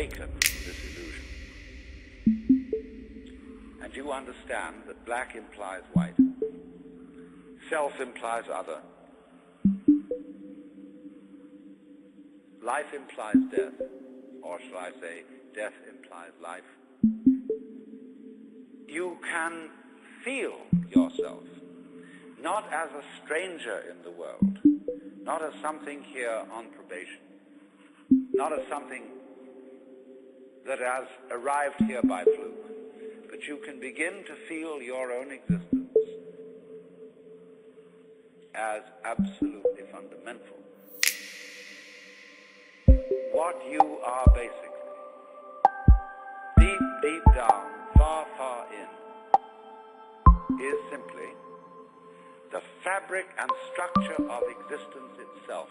awaken this illusion. And you understand that black implies white, self implies other, life implies death, or shall I say, death implies life. You can feel yourself not as a stranger in the world, not as something here on probation, not as something that has arrived here by fluke, but you can begin to feel your own existence as absolutely fundamental. What you are basically, deep, deep down, far, far in, is simply the fabric and structure of existence itself.